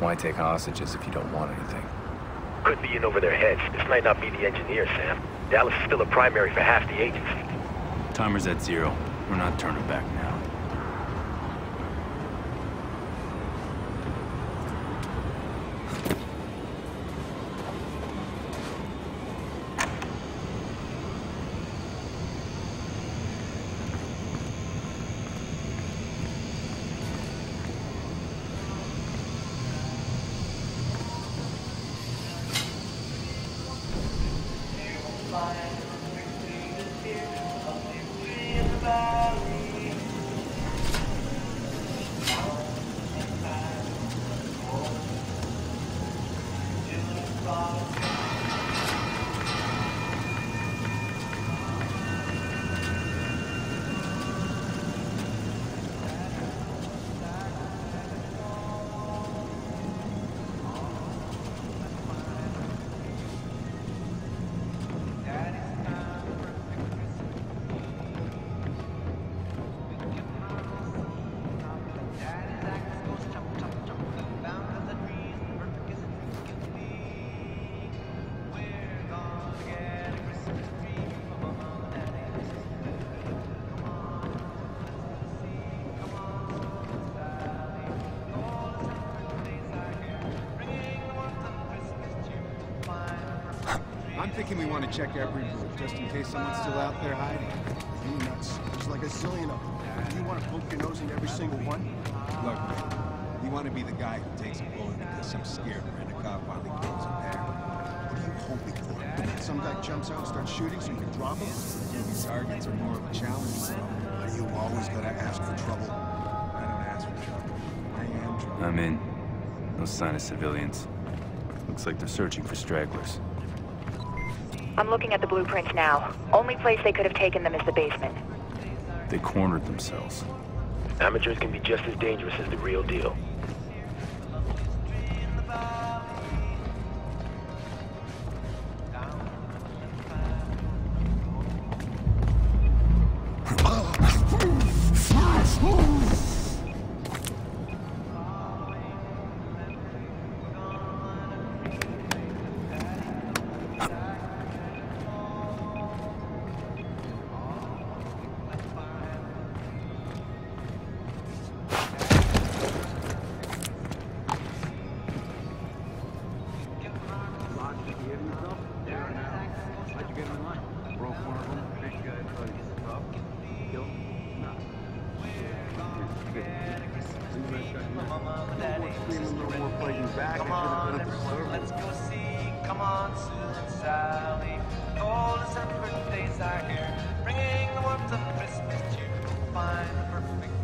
Why take hostages if you don't want anything? Could be in over their heads. This might not be the engineer, Sam. Dallas is still a primary for half the agency. Timer's at zero. We're not turning back now. Thinking we want to check every room, just in case someone's still out there hiding. You nuts. There's like a zillion of them. Do you want to poke your nose into every single one? Look, you want to be the guy who takes a bullet because some scared a cop while he goes in there. What are you hoping for? Some guy jumps out and starts shooting so you can drop him? These targets are more of a challenge, bro. Are you always gonna ask for trouble? I don't ask for trouble. I am trouble. I'm in. No sign of civilians. Looks like they're searching for stragglers. I'm looking at the blueprints now. Only place they could have taken them is the basement. They cornered themselves. Amateurs can be just as dangerous as the real deal. Come on, Sue and Sally. Cold December days are here, bringing the warmth of Christmas cheer. Find the perfect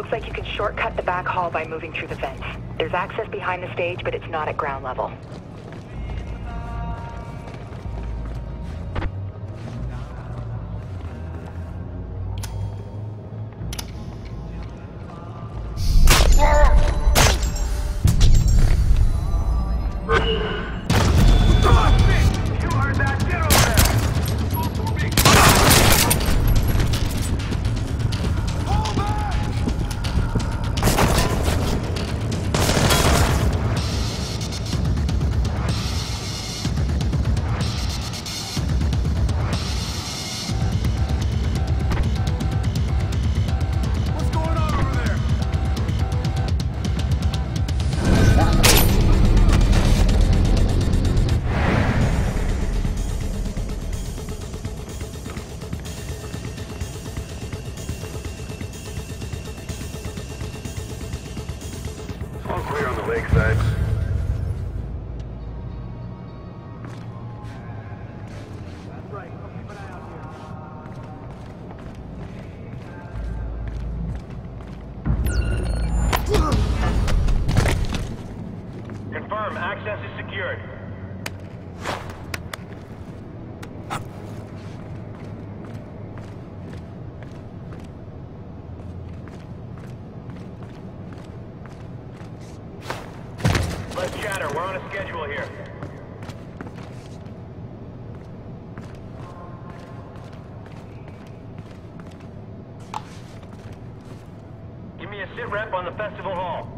looks like you can shortcut the back hall by moving through the vents. There's access behind the stage, but it's not at ground level. On a schedule here. Give me a sit rep on the festival hall.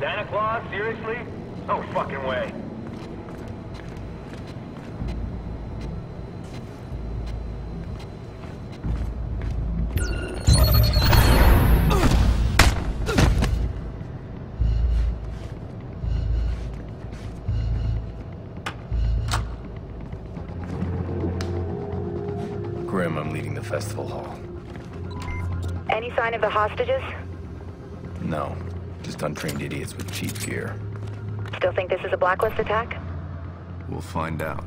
Santa Claus? Seriously? No fucking way. Festival hall. Any sign of the hostages? No, just untrained idiots with cheap gear. Still think this is a blacklist attack? We'll find out.